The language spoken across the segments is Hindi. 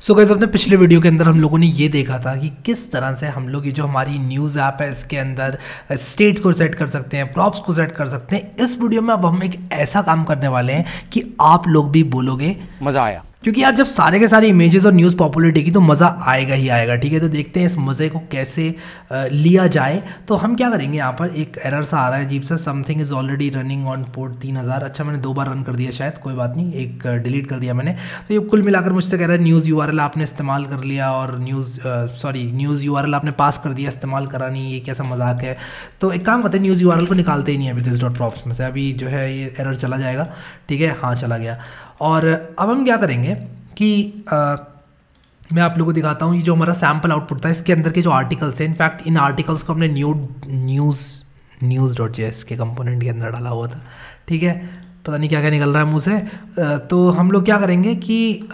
सो so, गैस अपने पिछले वीडियो के अंदर हम लोगों ने ये देखा था कि किस तरह से हम लोग ये जो हमारी न्यूज़ ऐप है इसके अंदर स्टेट को सेट कर सकते हैं प्रॉप्स को सेट कर सकते हैं। इस वीडियो में अब हम एक ऐसा काम करने वाले हैं कि आप लोग भी बोलोगे मज़ा आया। क्योंकि यार जब सारे के सारे इमेजेस और न्यूज़ पॉपुलरिटी की तो मज़ा आएगा ही आएगा, ठीक है? तो देखते हैं इस मज़े को कैसे लिया जाए। तो हम क्या करेंगे यहाँ पर? एक एरर सा आ रहा है अजीब सा। Something is already running on port तीन हज़ार। अच्छा मैंने दो बार रन कर दिया शायद, कोई बात नहीं, एक डिलीट कर दिया मैंने। तो ये कुल मिलाकर मुझसे कह रहा है न्यूज़ यूआरएल आपने इस्तेमाल कर लिया और न्यूज़ सॉरी न्यूज़ यूआरएल आपने पास कर दिया, इस्तेमाल करा नहीं, ये कैसा मज़ाक है? तो एक काम करते हैं न्यूज़ यूआरएल को निकालते ही नहीं अभी दिस डॉट प्रॉप्स में से। अभी जो है ये एरर चला जाएगा, ठीक है? हाँ चला गया। और अब हम क्या करेंगे कि आ, मैं आप लोगों को दिखाता हूँ ये जो हमारा सैंपल आउटपुट था इसके अंदर के जो आर्टिकल्स हैं इनफैक्ट इन आर्टिकल्स को हमने new news news dot J के कंपोनेंट के अंदर डाला हुआ था। ठीक है? पता नहीं क्या क्या निकल रहा है मुँह से तो हम लोग क्या करेंगे कि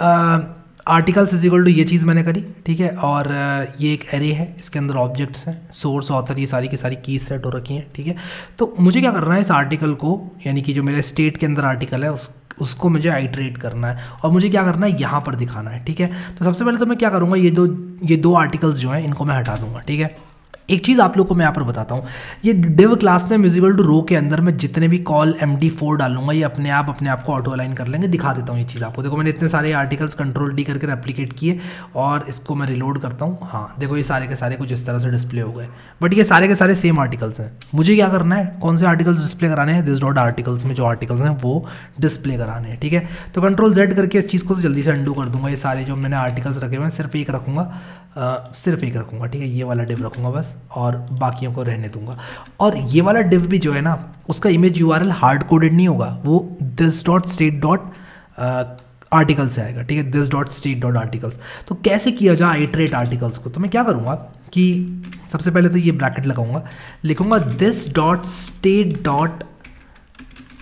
आर्टिकल्स इज़ इक्वल टू ये चीज़ मैंने करी, ठीक है? और ये एक एरे है, इसके अंदर ऑब्जेक्ट्स हैं सोर्स ऑथर ये सारी की सारी कीज सेट हो रखी हैं, ठीक है? तो मुझे क्या करना है इस आर्टिकल को, यानी कि जो मेरे स्टेट के अंदर आर्टिकल है, उस, उसको मुझे आइट्रेट करना है और मुझे क्या करना है? यहाँ पर दिखाना है, ठीक है? तो सबसे पहले तो मैं क्या करूँगा, ये दो ये दो आर्टिकल्स जो हैं, इनको मैं हटा दूँगा, ठीक है? एक चीज़ आप लोग को मैं यहाँ पर बताता हूँ। ये डिव क्लास में म्यूजिकल टू रो के अंदर मैं जितने भी कॉल एम डी फोर डालूँगा, ये अपने आप अपने आप को ऑटो अलाइन कर लेंगे, दिखा देता हूँ ये चीज़ आपको। देखो, मैंने इतने सारे आर्टिकल्स कंट्रोल डी करके रेप्लीकेट किए और इसको मैं रिलोड करता हूँ। हाँ देखो, ये सारे के सारे कुछ इस तरह से डिस्प्ले हो गए। बट ये सारे के सारे सेम आर्टिकल्स हैं। मुझे क्या करना है? कौन से आर्टिकल्स डिस्प्ले कराने हैं? दिस डॉट आर्टिकल्स में जो आर्टिकल्स हैं, वो डिस्प्ले कराने हैं, ठीक है? तो कंट्रोल जेड करके इस चीज़ को तो जल्दी से अंडू कर दूँगा। ये सारे जो मैंने आर्टिकल्स रखे हुए हैं, सिर्फ़ एक रखूँगा सिर्फ़ एक रखूँगा, ठीक है? ये वाला डिव रखूँगा बस। और बाकियों को रहने दूँगा। और ये वाला डिव भी जो है ना, उसका image U R hard coded नहीं होगा। वो this dot state dot article से आएगा, ठीक है? This dot state dot articles तो कैसे किया जाए आइट्रेट आर्टिकल्स को? तो मैं क्या करूँगा कि सबसे पहले तो ये ब्रैकेट लगाऊँगा, लिखूँगा this dot state dot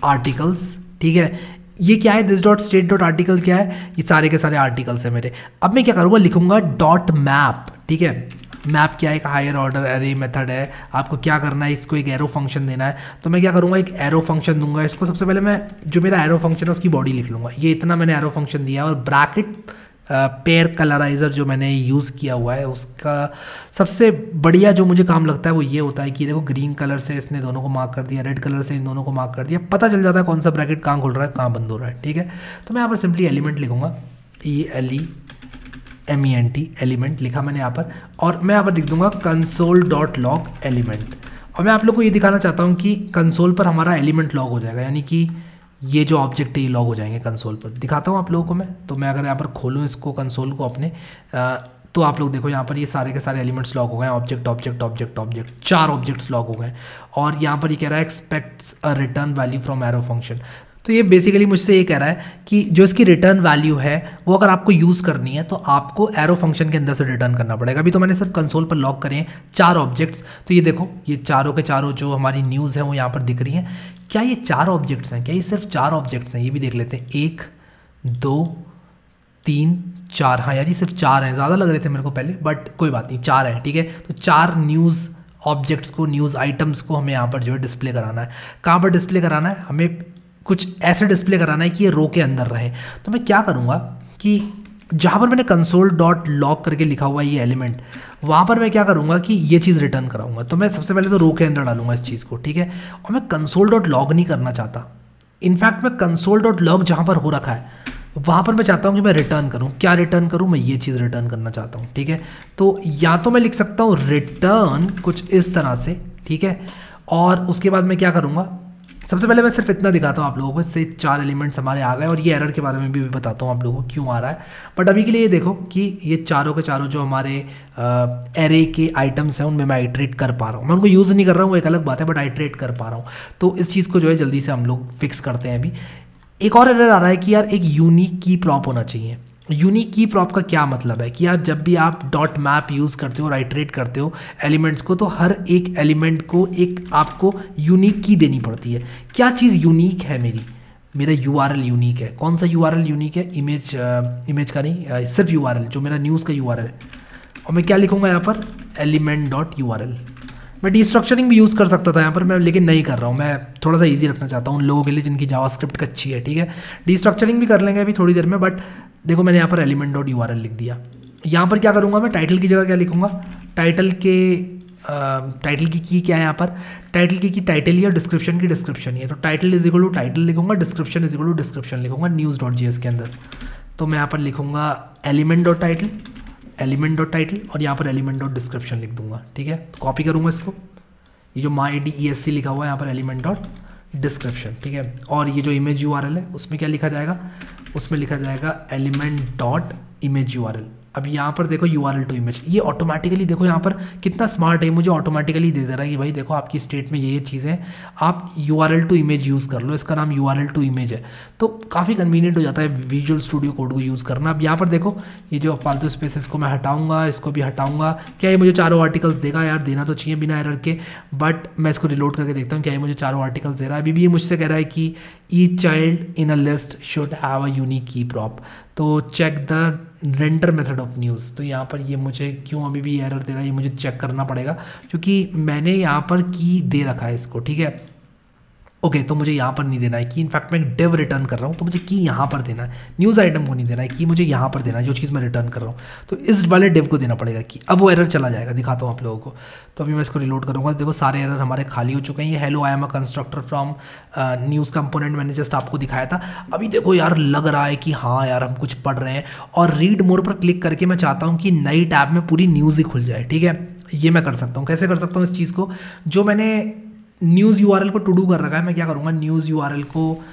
articles ठीक है? ये क्या है? This dot state dot article क्या है? ये सारे के सारे आर्टिकल्स हैं मेरे। अब मैं क्या करूँगा? लिखूँगा डॉट मैप ठीक है? मैप क्या एक हायर ऑर्डर एरे मेथड है? आपको क्या करना है? इसको एक एरो फ़ंक्शन देना है। तो मैं क्या करूँगा? एक एरो फ़ंक्शन दूँगा। इसको सबसे पहले मैं जो मेरा एरो फ़ंक्शन है, उसकी बॉडी लिख लूँगा। ये इतना मैंने एरो फ़ंक्शन दिया और ब्रैकेट पेयर कलराइज़र जो मैंने यूज़ किया हुआ है, उसका सबसे बढ़िया जो मुझे काम लगता है, वो ये होता है कि देखो ग्रीन कलर से इसने दोनों को मार्क कर दिया रेड कलर से इन दोनों को मार्क कर दिया। पता चल जाता है कौन सा ब्रैकेट कहाँ खुल रहा है, कहाँ बंद हो रहा है, ठीक है? तो मैं यहाँ पर सिंपली एलिमेंट लिखूँगा। E L E M E N T element लिखा मैंने यहाँ पर और मैं यहाँ पर लिख दूँगा कंसोल डॉट लॉग एलिमेंट और मैं आप लोग को ये दिखाना चाहता हूँ कि कंसोल पर हमारा एलिमेंट लॉग हो जाएगा यानी कि ये जो ऑब्जेक्ट है ये लॉग हो जाएँगे कंसोल पर। दिखाता हूँ आप लोगों को मैं तो मैं अगर यहाँ पर खोलूँ इसको कंसोल को अपने आ, तो आप लोग देखो यहाँ पर ये सारे के सारे एलिमेंट्स लॉग हो गए ऑब्जेक्ट ऑब्जेक्ट ऑब्जेक्ट ऑब्जेक्ट चार ऑब्जेक्ट्स लॉग हो गए और यहाँ पर ये कह रहा है expects a return value from arrow function तो ये बेसिकली मुझसे ये कह रहा है कि जो इसकी रिटर्न वैल्यू है, वो अगर आपको यूज़ करनी है तो आपको एरो फ़ंक्शन के अंदर से रिटर्न करना पड़ेगा। अभी तो मैंने सिर्फ़ कंसोल पर लॉक करें चार ऑब्जेक्ट्स तो ये देखो, ये चारों के चारों जो हमारी न्यूज़ है, वो यहाँ पर दिख रही हैं। क्या ये चार ऑब्जेक्ट्स हैं? क्या ये सिर्फ़ चार ऑब्जेक्ट्स हैं? ये भी देख लेते हैं। एक, दो, तीन, चार। हाँ यार, ये सिर्फ़ चार हैं। ज़्यादा लग रहे थे मेरे को पहले बट कोई बात नहीं, चार हैं, ठीक है? तो चार न्यूज़ ऑब्जेक्ट्स को न्यूज़ आइटम्स को हमें यहाँ पर जो है डिस्प्ले कराना है। कहाँ पर डिस्प्ले कराना है? हमें कुछ ऐसे डिस्प्ले कराना है कि ये रो के अंदर रहे। तो मैं क्या करूँगा कि जहाँ पर मैंने कंसोल डॉट लॉक करके लिखा हुआ है ये एलिमेंट वहाँ पर मैं क्या करूँगा कि ये चीज़ रिटर्न कराऊँगा। तो मैं सबसे पहले तो रो के अंदर डालूँगा इस चीज़ को, ठीक है? और मैं कंसोल डॉट लॉग नहीं करना चाहता। इनफैक्ट मैं कंसोल डॉट लॉग जहाँ पर हो रखा है, वहाँ पर मैं चाहता हूँ कि मैं रिटर्न करूँ। क्या रिटर्न करूँ? मैं ये चीज़ रिटर्न करना चाहता हूँ, ठीक है? तो या तो मैं लिख सकता हूँ रिटर्न कुछ इस तरह से, ठीक है? और उसके बाद मैं क्या करूँगा सबसे पहले मैं सिर्फ़ इतना दिखाता हूँ आप लोगों को, इससे चार एलिमेंट्स हमारे आ गए और ये एरर के बारे में भी बताता हूँ आप लोगों को क्यों आ रहा है। बट अभी के लिए ये देखो कि ये चारों के चारों जो हमारे एरे के आइटम्स हैं, उनमें मैं आइट्रेट कर पा रहा हूँ। मैं उनको यूज़ नहीं कर रहा हूँ, वो एक अलग बात है बट आइट्रेट कर पा रहा हूँ। तो इस चीज़ को जो है जल्दी से हम लोग फिक्स करते हैं अभी। एक और एरर आ रहा है कि यार एक यूनिक की प्रॉप होना चाहिए। यूनिक की प्रॉप का क्या मतलब है कि यार जब भी आप डॉट मैप यूज़ करते हो राइट्रेट करते हो एलिमेंट्स को तो हर एक एलिमेंट को एक आपको यूनिक की देनी पड़ती है। क्या चीज़ यूनिक है मेरी? मेरा यूआरएल यूनिक है। कौन सा यूआरएल यूनिक है? इमेज इमेज का नहीं सिर्फ़ यूआरएल जो मेरा न्यूज़ का यू है। और मैं क्या लिखूँगा यहाँ पर? एलिमेंट डॉट यूआरएल मैं डिस्ट्रक्चरिंग भी यूज़ कर सकता था यहाँ पर, मैं लेकिन नहीं कर रहा हूँ। मैं थोड़ा सा ईजी रखना चाहता हूँ उन लोगों के लिए जिनकी जावास्क्रिप्ट कच्ची है, ठीक है? डिस्ट्रक्चरिंग भी कर लेंगे अभी थोड़ी देर में बट देखो मैंने यहाँ पर एलिमेंट डॉट यू लिख दिया। यहाँ पर क्या करूँगा मैं? टाइटल की जगह क्या लिखूँगा? टाइटल के टाइटल की की क्या है यहाँ पर? टाइटल की की टाइटल ही और डिस्क्रिप्शन की डिस्क्रिप्शन ही है। तो title is equal to title लिखूँगा description is equal to description लिखूँगा न्यूज़ डॉट जी के अंदर। तो मैं यहाँ पर लिखूँगा element dot title element dot title और यहाँ पर एलिमेंट डॉट डिस्क्रिप्शन लिख दूँगा, ठीक है? तो कॉपी करूँगा इसको। ये जो माई डी ई एस सी लिखा हुआ है, यहाँ पर एलिमेंट डॉट डिस्क्रिप्शन ठीक है? और ये जो इमेज यू आर एल है, उसमें क्या लिखा जाएगा? उसमें लिखा जाएगा एलिमेंट डॉट इमेज यू अब यहाँ पर देखो U R L to image ये ऑटोमेटिकली देखो यहाँ पर कितना स्मार्ट है मुझे ऑटोमेटिकली दे दे रहा है कि भाई देखो आपकी स्टेट में ये ये चीज़ें आप U R L to image use कर लो, इसका नाम U R L to image है। तो काफ़ी कन्वीनियंट हो जाता है विजुअल स्टूडियो कोड को यूज़ करना। अब यहाँ पर देखो, ये जो फालतू स्पेस है, इसको मैं हटाऊँगा, इसको भी हटाऊँगा। क्या ये मुझे चारों आर्टिकल्स देगा? यार देना तो चाहिए बिना एरर के बट मैं इसको रिलोड करके देखता हूँ, क्या ये मुझे चारों आर्टिकल्स दे रहा है? अभी भी ये मुझसे कह रहा है कि each child in a list should have a unique key prop तो check the render method of news तो यहाँ पर ये मुझे क्यों अभी भी एरर दे रहा है, ये मुझे चेक करना पड़ेगा, क्योंकि मैंने यहाँ पर की दे रखा है इसको, ठीक है? ओके okay, तो मुझे यहाँ पर नहीं देना है कि इनफैक्ट मैं डिव रिटर्न कर रहा हूँ तो मुझे की यहाँ पर देना है। न्यूज़ आइटम को नहीं देना है कि मुझे यहाँ पर देना है जो चीज़ मैं रिटर्न कर रहा हूँ। तो इस वाले डिव को देना पड़ेगा कि अब वो एरर चला जाएगा दिखाता हूँ आप लोगों को। तो अभी मैं इसको रिलोड करूँगा। देखो सारे एरर हमारे खाली हो चुके हैं। ये hello I am a constructor from news component मैंने जस्ट आपको दिखाया था। अभी देखो यार लग रहा है कि हाँ यार हम कुछ पढ़ रहे हैं। और रीड मोर पर क्लिक करके मैं चाहता हूँ कि नई टैब में पूरी न्यूज़ ही खुल जाए ठीक है? ये मैं कर सकता हूँ। कैसे कर सकता हूँ इस चीज़ को? जो मैंने न्यूज़ यूआरएल को टू डू कर रखा है, मैं क्या करूँगा, न्यूज़ यूआरएल को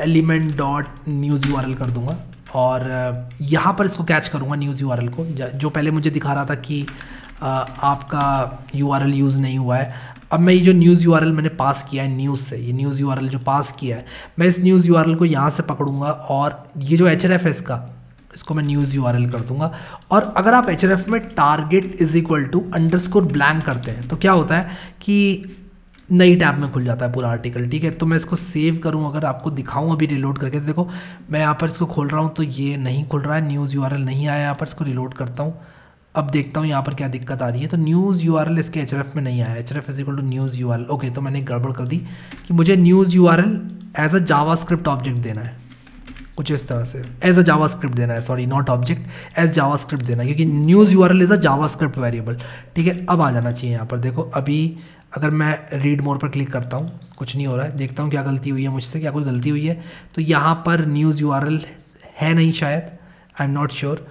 एलिमेंट डॉट न्यूज़ यूआरएल कर दूँगा और यहाँ पर इसको कैच करूँगा, न्यूज़ यूआरएल को। जो पहले मुझे दिखा रहा था कि आपका यूआरएल यूज़ नहीं हुआ है, अब मैं ये जो न्यूज़ यूआरएल मैंने पास किया है न्यूज़ से, ये न्यूज़ यू जो पास किया है, मैं इस न्यूज़ यू को यहाँ से पकड़ूँगा और ये जो एच है इसका इसको मैं न्यूज़ यूआरएल कर दूँगा। और अगर आप एच में target is equal to underscore blank करते हैं तो क्या होता है कि नई टैब में खुल जाता है पूरा आर्टिकल ठीक है? तो मैं इसको सेव करूँ, अगर आपको दिखाऊँ अभी रिलोड करके तो देखो, मैं यहाँ पर इसको खोल रहा हूँ तो ये नहीं खुल रहा है न्यूज़ यूआरएल नहीं आया, यहाँ पर इसको रिलोड करता हूँ। अब देखता हूँ यहाँ पर क्या दिक्कत आ रही है। तो न्यूज़ यूआरएल इसके एच में नहीं आया href is equal to news URL okay तो मैंने गड़बड़ कर दी कि मुझे news U as a Java object देना है। कुछ इस तरह से। एज अ जावा स्क्रिप्ट देना है sorry not object as JavaScript देना है, क्योंकि news U R L is a JavaScript variable ठीक है? अब आ जाना चाहिए यहाँ पर। देखो, अभी अगर मैं रीड मोर पर क्लिक करता हूँ, कुछ नहीं हो रहा है, देखता हूँ क्या गलती हुई है मुझसे, क्या कोई गलती हुई है तो यहाँ पर न्यूज़ यू आर एल है नहीं शायद I am not sure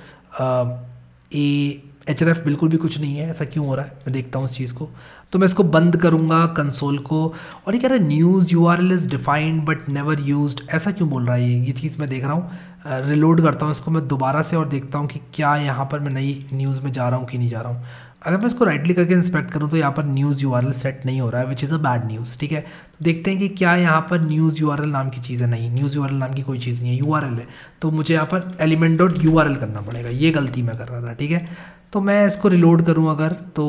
A H बिल्कुल भी कुछ नहीं है, ऐसा क्यों हो रहा है? मैं देखता हूँ इस चीज़ को। तो मैं इसको बंद करूँगा कंसोल को। और ये कह रहा है news U R L is defined but never used ऐसा क्यों बोल रहा है ये? ये चीज़ मैं देख रहा हूँ। रिलोड करता हूँ इसको मैं दोबारा से और देखता हूँ कि क्या यहाँ पर मैं नई न्यूज़ में जा रहा हूँ कि नहीं जा रहा हूँ। अगर मैं इसको राइटली करके इंस्पेक्ट करूँ तो यहाँ पर news U R L set नहीं हो रहा है which is a bad news ठीक है? तो देखते हैं कि क्या यहाँ पर न्यूज़ यू आर एल नाम की चीज़ है, नहीं न्यूज़ यू नाम की कोई चीज़ नहीं है यू आर एल है। तो मुझे यहाँ पर एलिमेंट डॉट यू करना पड़ेगा, ये गलती मैं कर रहा था, ठीक है? तो मैं इसको रिलोड करूँ अगर तो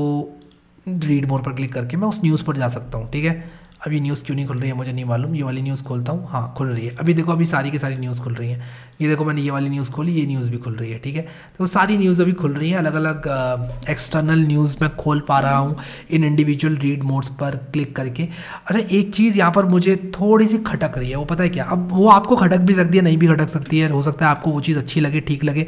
रीड मोर पर क्लिक करके मैं उस न्यूज़ पर जा सकता हूँ, ठीक है? अभी न्यूज़ क्यों नहीं खुल रही है, मुझे नहीं मालूम। ये वाली न्यूज़ खोलता हूँ हाँ खुल रही है। अभी देखो, अभी सारी की सारी न्यूज़ खुल रही है। ये देखो, मैंने ये वाली न्यूज़ खोली, ये न्यूज़ भी खुल रही है, ठीक है? तो सारी न्यूज़ अभी खुल रही है। अलग अलग एक्सटर्नल न्यूज़ मैं खोल पा रहा हूँ इन इंडिविजुअल रीड मोड्स पर क्लिक करके। अच्छा एक चीज़ यहाँ पर मुझे थोड़ी सी खटक रही है, वो पता है क्या? अब वो आपको खटक भी सकती है, नहीं भी खटक सकती है, हो सकता है आपको वो चीज़ अच्छी लगे, ठीक लगे।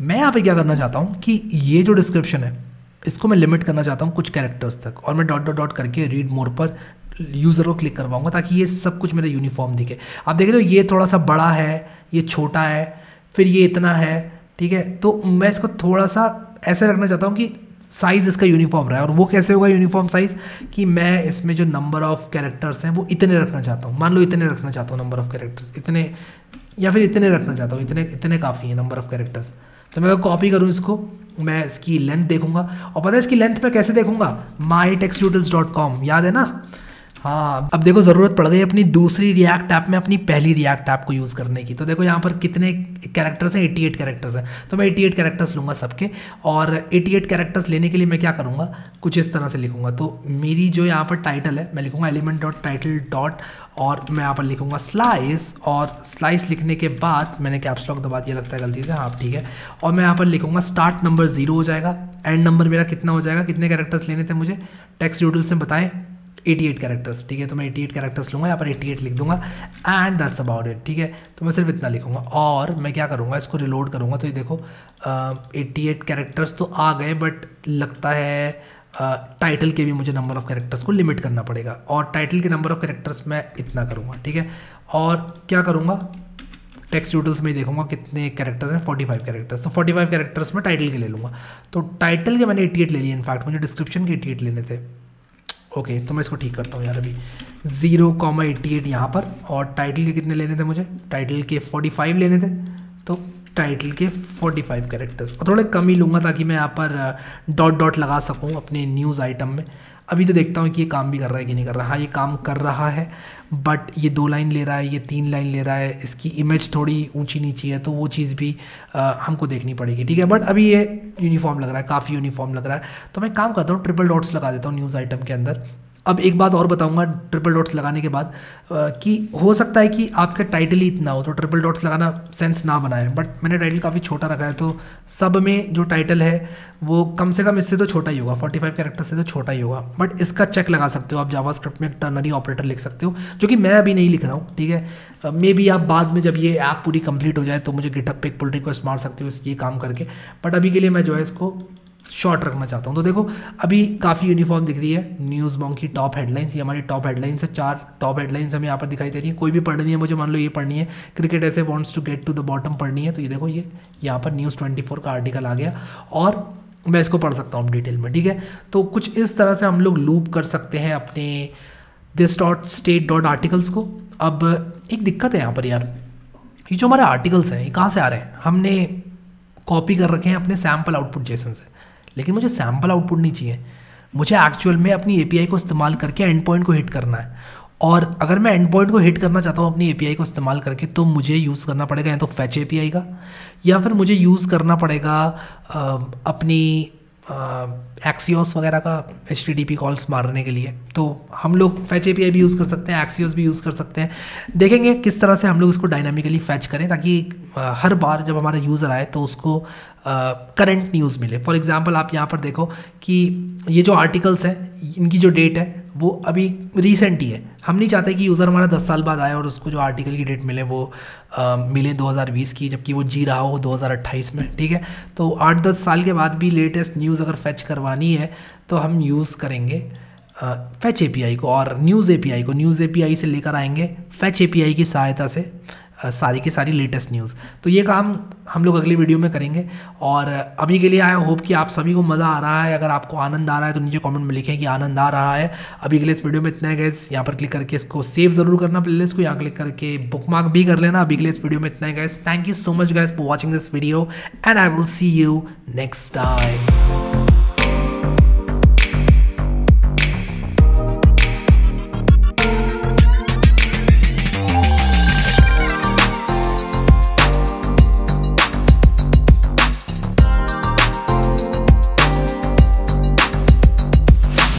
मैं यहाँ पे क्या करना चाहता हूँ कि ये जो डिस्क्रिप्शन है इसको मैं लिमिट करना चाहता हूँ कुछ कैरेक्टर्स तक। और मैं डॉट डॉट डॉट करके रीड मोर पर यूज़र को क्लिक करवाऊँगा ताकि ये सब कुछ मेरा यूनिफॉर्म दिखे। आप देख रहे हो ये थोड़ा सा बड़ा है, ये छोटा है, फिर ये इतना है, ठीक है? तो मैं इसको थोड़ा सा ऐसे रखना चाहता हूँ कि साइज़ इसका यूनिफॉर्म रहा है। और वो कैसे होगा यूनिफॉर्म साइज़ कि मैं इसमें जो नंबर ऑफ़ कैरेक्टर्स हैं वो इतने रखना चाहता हूँ। मान लो इतने रखना चाहता हूँ नंबर ऑफ़ कैरेक्टर्स इतने या फिर इतने रखना चाहता हूँ, इतने इतने काफ़ी हैं नंबर ऑफ़ कैरेक्टर्स तो मैं कॉपी करूँ इसको, मैं इसकी लेंथ देखूँगा। और पता है इसकी लेंथ मैं कैसे देखूँगा? माई टेक्स याद है ना? हाँ अब देखो, ज़रूरत पड़ गई अपनी दूसरी रिएक्ट ऐप में अपनी पहली रिएक्ट ऐप को यूज़ करने की। तो देखो, यहाँ पर कितने कैरेक्टर्स हैं? 88 कैरेक्टर्स हैं। तो मैं 88 कैरेक्टर्स लूँगा सबके और 88 कैरेक्टर्स लेने के लिए मैं क्या करूँगा? कुछ इस तरह से लिखूँगा। तो मेरी जो यहाँ पर टाइटल है, मैं लिखूँगा एलिमेंट डॉट टाइटल डॉट और मैं यहाँ पर लिखूँगा स्लाइस और स्लाइस लिखने के बाद मैंने कैप्स लॉक दबा दिया, लगता है गलती से। हाँ ठीक है। और मैं यहाँ पर लिखूँगा स्टार्ट नंबर ज़ीरो हो जाएगा। एंड नंबर मेरा कितना हो जाएगा? कितने कैरेक्टर्स लेने थे मुझे? टेक्स्ट यूटल से बताएँ। 88 कैरेक्टर्स ठीक है? तो मैं 88 कैरेक्टर्स लूँगा, यहाँ पर 88 लिख दूँगा एंड दैट्स अबाउट इट ठीक है? तो मैं सिर्फ़ इतना लिखूँगा। और मैं क्या करूँगा, इसको रिलोड करूँगा तो ये देखो एट्टी एट कैरेक्टर्स तो आ गए बट लगता है टाइटल के भी मुझे नंबर ऑफ़ कैरेक्टर्स को लिमिट करना पड़ेगा। और टाइटल के नंबर ऑफ़ कैरेक्टर्स मैं इतना करूँगा, ठीक है? और क्या करूँगा? टेक्स्ट यूटल्स में देखूँगा कितने कैरेक्टर्स हैं 45 कैरेक्टर्स तो 45 कैरेक्टर्स में टाइटल के ले लूँगा। तो टाइटल के मैंने 88 ले लिए इनफैक्ट मुझे डिस्क्रिप्शन के 88 लेने थे। ओके तो मैं इसको ठीक करता हूँ यार अभी। ज़ीरो कॉमा एट्टी एट यहाँ पर, और टाइटल के कितने लेने थे मुझे? टाइटल के फोर्टी फाइव लेने थे। तो टाइटल के फोर्टी फाइव कैरेक्टर्स और थोड़े कम ही लूँगा ताकि मैं यहाँ पर डॉट डॉट लगा सकूँ अपने न्यूज़ आइटम में। अभी तो देखता हूँ कि ये काम भी कर रहा है कि नहीं कर रहा। हाँ ये काम कर रहा है बट ये दो लाइन ले रहा है ये तीन लाइन ले रहा है इसकी इमेज थोड़ी ऊँची नीची है तो वो चीज़ भी आ, हमको देखनी पड़ेगी ठीक है? बट अभी ये यूनिफॉर्म लग रहा है काफ़ी यूनिफॉर्म लग रहा है। तो मैं काम करता हूँ ट्रिपल डॉट्स लगा देता हूँ न्यूज़ आइटम के अंदर। अब एक बात और बताऊँगा ट्रिपल डॉट्स लगाने के बाद कि हो सकता है कि आपका टाइटल ही इतना हो तो ट्रिपल डॉट्स लगाना सेंस ना बनाए बट मैंने टाइटल काफ़ी छोटा रखा है तो सब में जो टाइटल है, वो कम से कम इससे तो छोटा ही होगा 45 फाइव कैरेक्टर से तो छोटा ही होगा बट इसका चेक लगा सकते हो आप जावा स्क्रिप्ट में टर्नरी ऑपरेटर लिख सकते हो, जो कि मैं अभी नहीं लिख रहा हूँ, ठीक है? मे बी आप बाद में जब ये ऐप पूरी कंप्लीट हो जाए तो मुझे गिटअप पे एक पुल रिक्वेस्ट मार सकते हो ये काम करके बट अभी के लिए मैं जो है इसको शॉर्ट रखना चाहता हूँ। तो देखो, अभी काफ़ी यूनिफॉर्म दिख रही है। न्यूज़ बॉन्ग की टॉप हेडलाइंस ये हमारी टॉप हेडलाइंस है। चार टॉप हेडलाइंस हमें यहाँ पर दिखाई दे रही है। कोई भी पढ़नी है, मुझे मान लो ये पढ़नी है। क्रिकेट ऐसे wants to get to the bottom पढ़नी है। तो ये देखो, ये यहाँ पर न्यूज़ ट्वेंटी का आर्टिकल आ गया। और मैं इसको पढ़ सकता हूँ डिटेल में, ठीक है? तो कुछ इस तरह से हम लोग लूप कर सकते हैं अपने this dot state dot articles को। अब एक दिक्कत है यहाँ पर यार। ये जो हमारे आर्टिकल्स हैं, ये कहाँ से आ रहे हैं? हमने कॉपी कर रखे हैं अपने सैंपल आउटपुट जेसन से। लेकिन मुझे सैंपल आउटपुट नहीं चाहिए। मुझे एक्चुअल में अपनी एपीआई को इस्तेमाल करके एंड पॉइंट को हिट करना है। और अगर मैं एंड पॉइंट को हिट करना चाहता हूँ अपनी एपीआई को इस्तेमाल करके तो मुझे यूज़ करना पड़ेगा या तो फैच ए का, या फिर मुझे यूज़ करना पड़ेगा अपनी एक्सीओस वगैरह का एच कॉल्स मारने के लिए। तो हम लोग फैच ए भी यूज़ कर सकते हैं एक्सीस भी यूज़ कर सकते हैं। देखेंगे किस तरह से हम लोग इसको डायनामिकली फैच करें ताकि आ, हर बार जब हमारा यूज़र आए तो उसको करंट न्यूज़ मिले। फॉर एग्ज़ाम्पल आप यहाँ पर देखो कि ये जो आर्टिकल्स हैं इनकी जो डेट है वो अभी रिसेंट ही है। हम नहीं चाहते कि यूज़र हमारा दस साल बाद आए और उसको जो आर्टिकल की डेट मिले वो आ, मिले 2020 की जबकि वो जी रहा हो 2028 में ठीक है? तो आठ दस साल के बाद भी लेटेस्ट न्यूज़ अगर फैच करवानी है तो हम यूज़ करेंगे फैच ए को और न्यूज़ एपीआई को न्यूज़ एपीआई से लेकर आएँगे फैच ए की सहायता से। सारी की सारी लेटेस्ट न्यूज़ तो ये काम हम लोग अगली वीडियो में करेंगे और अभी के लिए आई होप कि आप सभी को मज़ा आ रहा है। अगर आपको आनंद आ रहा है तो नीचे कमेंट में लिखें कि आनंद आ रहा है। अभी के लिए इस वीडियो में इतना है गैस यहाँ पर क्लिक करके इसको सेव ज़रूर करना प्ले को। यहाँ क्लिक करके बुक मार्क भी कर लेना। अभी के लिए इस वीडियो में इतना है guys thank you so much guys for watching this video and I will see you next time